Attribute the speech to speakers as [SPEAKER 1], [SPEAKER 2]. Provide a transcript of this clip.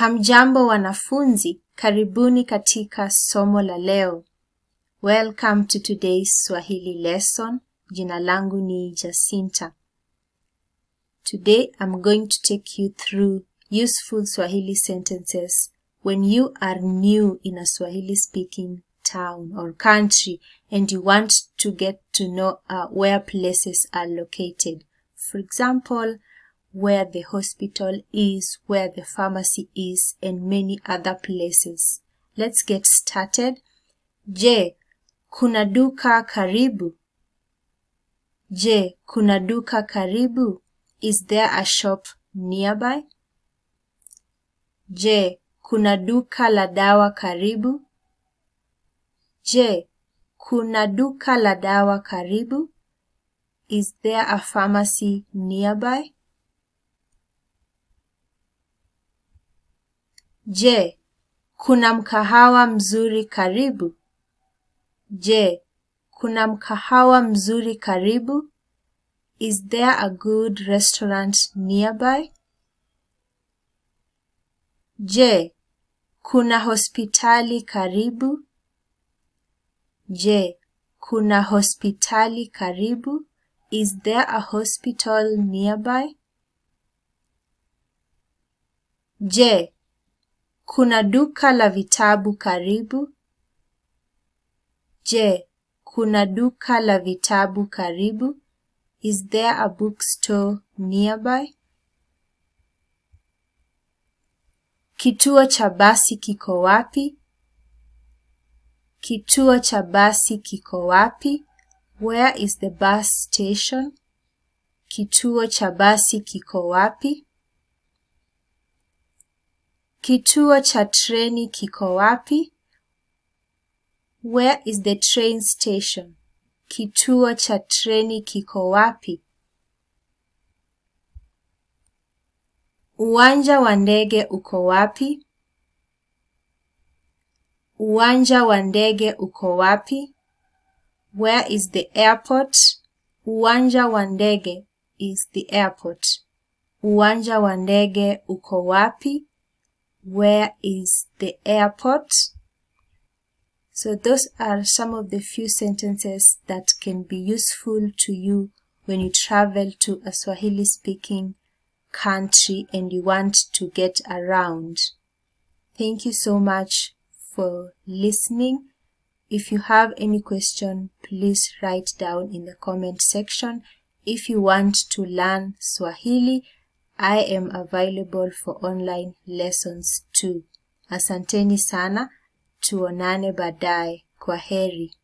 [SPEAKER 1] Hamjambo wanafunzi, karibuni katika somo la leo. Welcome to today's Swahili lesson. Jina langu ni Jacinta. Today I'm going to take you through useful Swahili sentences when you are new in a Swahili speaking town or country and you want to get to know uh, where places are located. For example, where the hospital is, where the pharmacy is, and many other places. Let's get started. Je, kuna duka karibu? Je, kuna duka karibu? Is there a shop nearby? Je, kuna duka la dawa karibu? Je, kuna duka la dawa karibu? Is there a pharmacy nearby? Je, kuna mkahawa mzuri karibu? Je, kuna mkahawa mzuri karibu? Is there a good restaurant nearby? Je, kuna hospitali karibu? Je, kuna hospitali karibu? Is there a hospital nearby? Je, kuna duka la vitabu karibu? Je, kuna duka la vitabu karibu? Is there a bookstore nearby? Kituo cha basi kiko wapi? Kituo cha basi kiko wapi? Where is the bus station? Kituo cha basi kiko wapi? Kituo cha treni kiko wapi? Where is the train station? Kituo cha treni kiko wapi? Uwanja wa ndege uko wapi? Uwanja wa ndege uko wapi? Where is the airport? Uwanja wa ndege is the airport. Uwanja wa ndege uko wapi? Where is the airport? So those are some of the few sentences that can be useful to you when you travel to a Swahili speaking country and you want to get around. Thank you so much for listening. If you have any question, please write down in the comment section. If you want to learn Swahili, I am available for online lessons too. Asanteni sana, tuonane baadaye. Kwa heri.